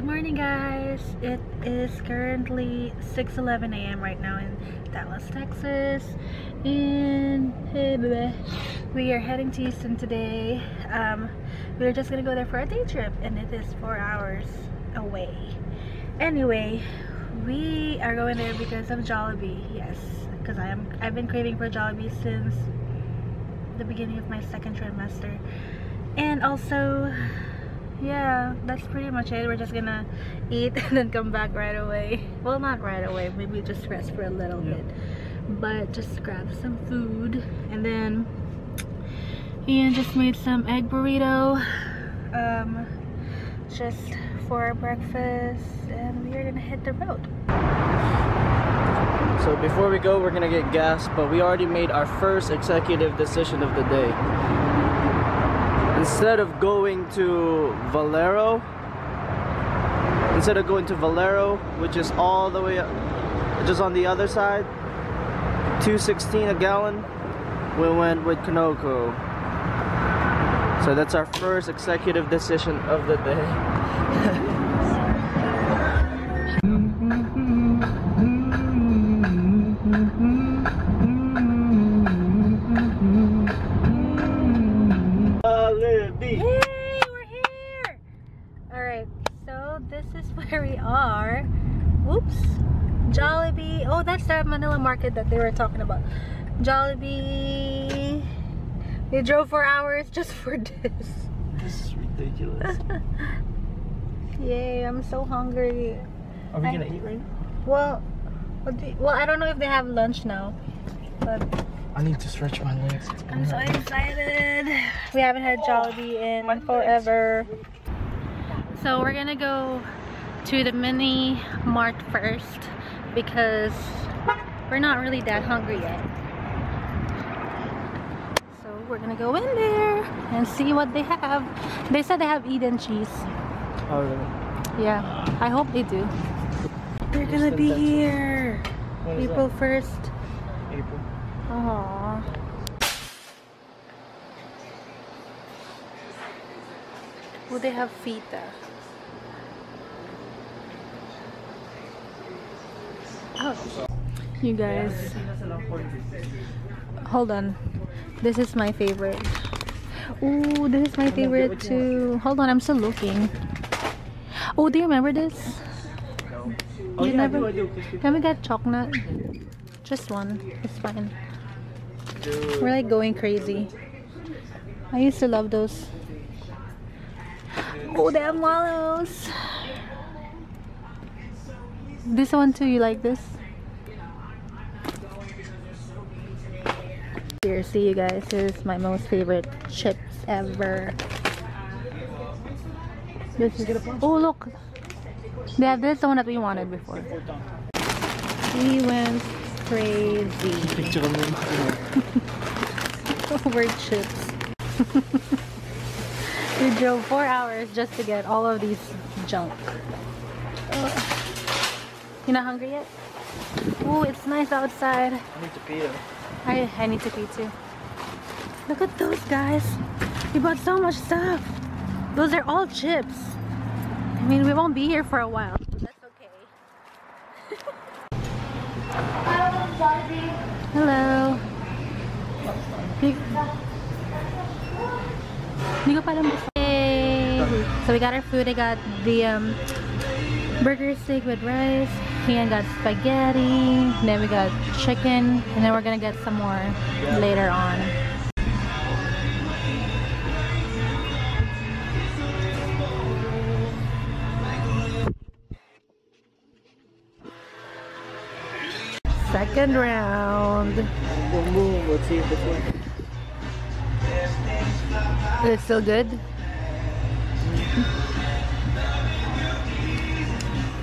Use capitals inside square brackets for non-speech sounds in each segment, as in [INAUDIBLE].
Good morning guys. It is currently 6:11 a.m. right now in Dallas, Texas. And hey baby. We are heading to Houston today. Um, we're just gonna go there for a day trip and it is four hours away. Anyway, we are going there because of Jollibee. Yes, because I am I've been craving for Jollibee since the beginning of my second trimester. And also yeah that's pretty much it. We're just gonna eat [LAUGHS] and then come back right away. Well not right away maybe just rest for a little yeah. bit. But just grab some food. And then Ian just made some egg burrito um, just for breakfast. And we are gonna hit the road. So before we go we're gonna get gas but we already made our first executive decision of the day instead of going to Valero instead of going to Valero which is all the way up just on the other side 216 a gallon we went with Conoco so that's our first executive decision of the day [LAUGHS] Oh, Manila market that they were talking about. Jollibee. We drove for hours [LAUGHS] just for this. This is ridiculous. [LAUGHS] Yay, I'm so hungry. Are we I, gonna eat right now? Well, well, I don't know if they have lunch now, but I need to stretch my legs. I'm so excited. We haven't had Jollibee in forever. So we're gonna go to the mini mart first because we're not really that hungry yet. So we're gonna go in there and see what they have. They said they have Eden cheese. Oh really? Yeah, I hope they do. They're gonna be here. April 1st. April. Aww. Well, they have fita. Oh you guys hold on. This is my favorite. Oh this is my favorite too. Hold on i'm still looking. Oh do you remember this? Oh, you yeah, never I do, I do. can we get chocolate? Just one it's fine. We're like going crazy. I used to love those oh damn wallows. This one too you like this Here, see you guys. This is my most favorite chips ever. This is, oh look, yeah, this is the one that we wanted before. We went crazy [LAUGHS] over chips. [LAUGHS] we drove four hours just to get all of these junk. You not hungry yet? Oh, it's nice outside. I need to pee. I, I need to pee too. Look at those guys. We bought so much stuff. Those are all chips. I mean, we won't be here for a while. That's okay. [LAUGHS] Hello. So we got our food. I got the um, burger steak with rice. Ian got spaghetti, then we got chicken, and then we're gonna get some more later on. Second round. Let's see if this one. Is it still good?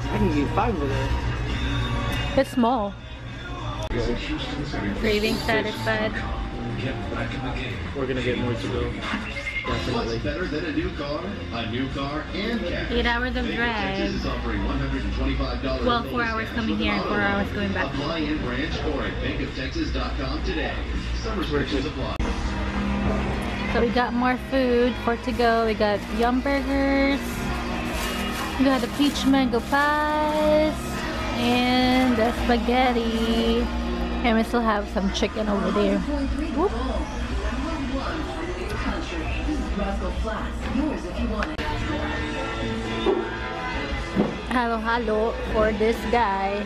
I can eat five of those. It's small. Craving satisfied. We're gonna get more to go. What's better than a new car? A new car and cash. Eight hours of drive. Well, four hours coming here and four hours going back. Apply in branch or at bankoftexas.com today. Summer's riches apply. So we got more food for to go. We got Yum Burgers. We got the peach mango pies and the spaghetti. And we still have some chicken over there. Whoop. Hello, hello for this guy.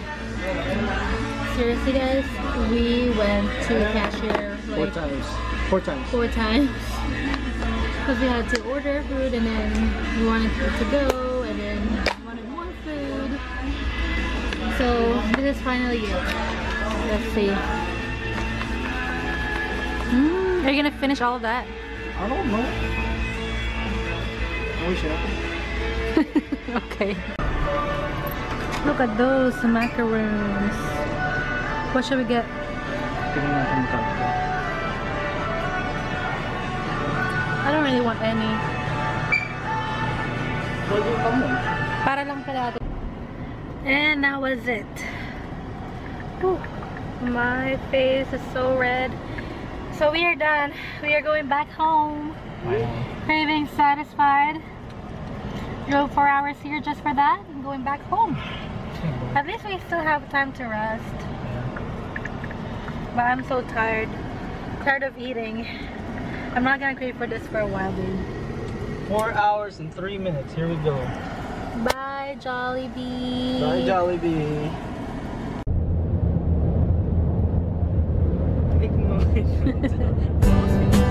Seriously, guys, we went to the cashier Four times. Four times. four times [LAUGHS] because we had to order food and then we wanted to go and then we wanted more food. So is finally it. Let's see. Mm, are you gonna finish all of that? I don't know. I wish I [LAUGHS] okay. Look at those macaroons. What should we get? Tingnan natin magkano. I don't really want any. Pwede pa mo. Para lang pala And that was it. Ooh, my face is so red. So we are done. We are going back home. Craving satisfied. Drove four hours here just for that and going back home. At least we still have time to rest. But I'm so tired. Tired of eating. I'm not gonna crave for this for a while, dude. Four hours and three minutes. Here we go. Bye, Jollibee. Bye, Jollibee. [LAUGHS] Noise.